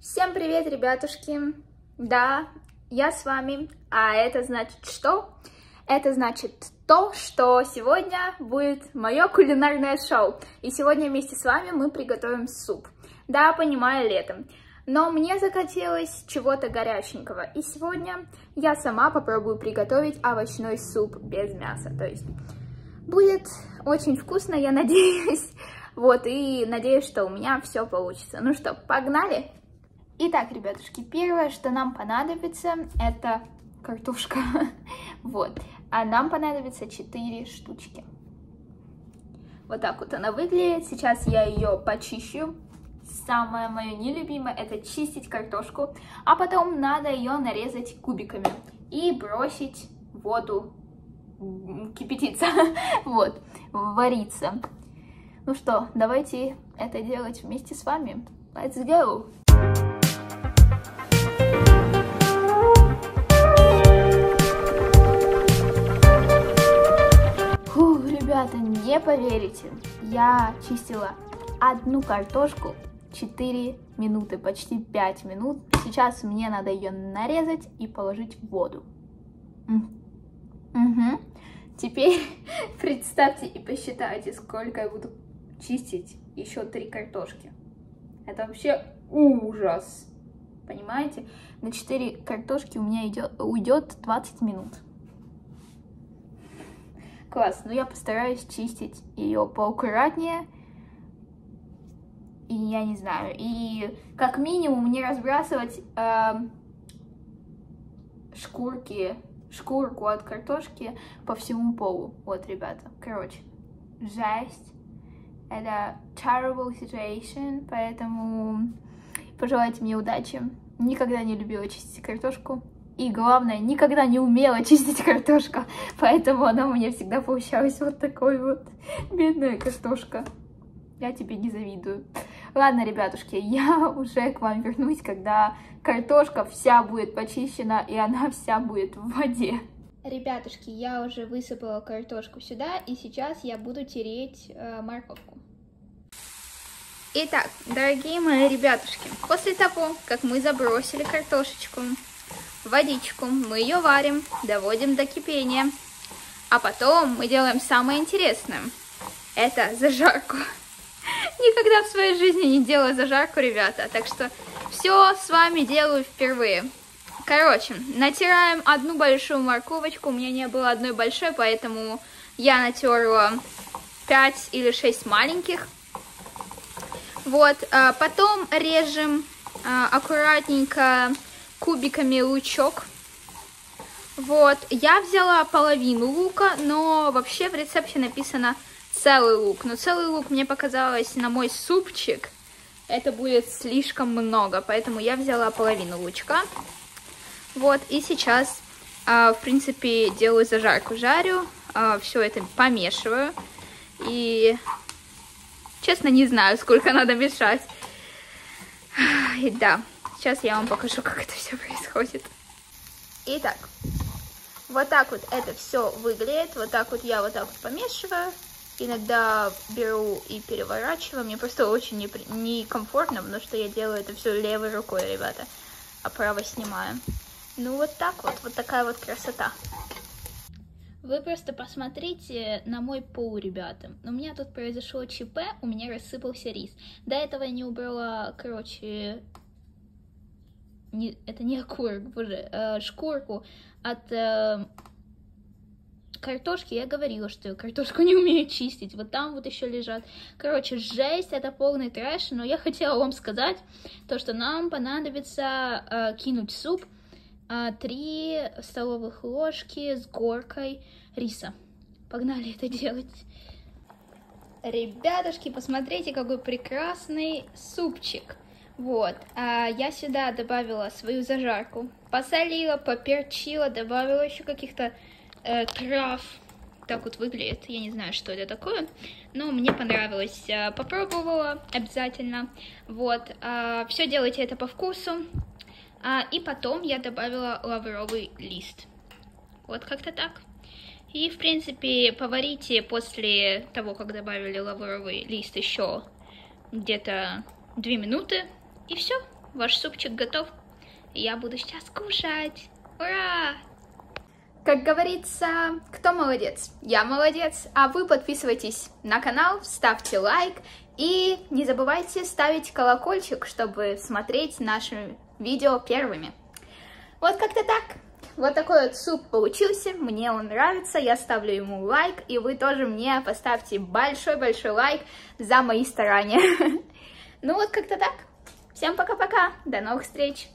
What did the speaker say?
Всем привет, ребятушки! Да, я с вами, а это значит что? Это значит то, что сегодня будет мое кулинарное шоу. И сегодня вместе с вами мы приготовим суп. Да, понимаю, летом. Но мне захотелось чего-то горяченького. И сегодня я сама попробую приготовить овощной суп без мяса. То есть будет очень вкусно, я надеюсь. Вот, и надеюсь, что у меня все получится. Ну что, погнали? Итак, ребятушки, первое, что нам понадобится, это картошка. Вот, а нам понадобится 4 штучки. Вот так вот она выглядит. Сейчас я ее почищу. Самое мое нелюбимое это чистить картошку, а потом надо ее нарезать кубиками и бросить воду кипятиться, вот, вариться. Ну что, давайте это делать вместе с вами. Let's go! Поверите, я чистила одну картошку 4 минуты, почти 5 минут. Сейчас мне надо ее нарезать и положить в воду. Угу. Теперь представьте и посчитайте, сколько я буду чистить еще три картошки. Это вообще ужас. Понимаете? На 4 картошки у меня идет, уйдет 20 минут. Класс, ну я постараюсь чистить ее поаккуратнее. И я не знаю, и как минимум не разбрасывать э, шкурки шкурку от картошки по всему полу. Вот, ребята, короче, жесть. Это terrible situation, поэтому пожелайте мне удачи. Никогда не любила чистить картошку. И главное, никогда не умела чистить картошку, поэтому она у меня всегда получалась вот такой вот. Бедная картошка. Я тебе не завидую. Ладно, ребятушки, я уже к вам вернусь, когда картошка вся будет почищена и она вся будет в воде. Ребятушки, я уже высыпала картошку сюда, и сейчас я буду тереть э, морковку. Итак, дорогие мои ребятушки, после того, как мы забросили картошечку водичку, мы ее варим, доводим до кипения, а потом мы делаем самое интересное. Это зажарку никогда в своей жизни не делала зажарку, ребята. Так что все с вами делаю впервые. Короче, натираем одну большую морковочку. У меня не было одной большой, поэтому я натерла 5 или 6 маленьких. Вот, а потом режем а, аккуратненько кубиками лучок. Вот, я взяла половину лука, но вообще в рецепте написано целый лук. Но целый лук мне показалось на мой супчик. Это будет слишком много, поэтому я взяла половину лучка. Вот, и сейчас, а, в принципе, делаю зажарку. Жарю, а, все это помешиваю. И, честно, не знаю, сколько надо мешать. И да, сейчас я вам покажу, как это все происходит. Итак, вот так вот это все выглядит. Вот так вот я вот так вот помешиваю иногда беру и переворачиваю. Мне просто очень некомфортно, потому что я делаю это все левой рукой, ребята, а правой снимаю. Ну вот так вот, вот такая вот красота. Вы просто посмотрите на мой пол, ребята. У меня тут произошло ЧП, у меня рассыпался рис. До этого я не убрала, короче, не, это не окурок, боже, э, шкурку от э, картошки, я говорила, что картошку не умею чистить. Вот там вот еще лежат. Короче, жесть, это полный трэш. Но я хотела вам сказать, то, что нам понадобится э, кинуть суп э, 3 столовых ложки с горкой риса. Погнали это делать. Ребятушки, посмотрите, какой прекрасный супчик. Вот, а я сюда добавила свою зажарку, посолила, поперчила, добавила еще каких-то э, трав. Так вот выглядит. Я не знаю, что это такое, но мне понравилось. Э, попробовала обязательно. Вот. Э, все делайте это по вкусу. А, и потом я добавила лавровый лист. Вот как-то так. И, в принципе, поварите после того, как добавили лавровый лист еще где-то 2 минуты. И все. ваш супчик готов. Я буду сейчас кушать. Ура! Как говорится, кто молодец? Я молодец. А вы подписывайтесь на канал, ставьте лайк и не забывайте ставить колокольчик, чтобы смотреть наши видео первыми. Вот как-то так. Вот такой вот суп получился, мне он нравится, я ставлю ему лайк, и вы тоже мне поставьте большой-большой лайк за мои старания. Ну вот как-то так. Всем пока-пока, до новых встреч.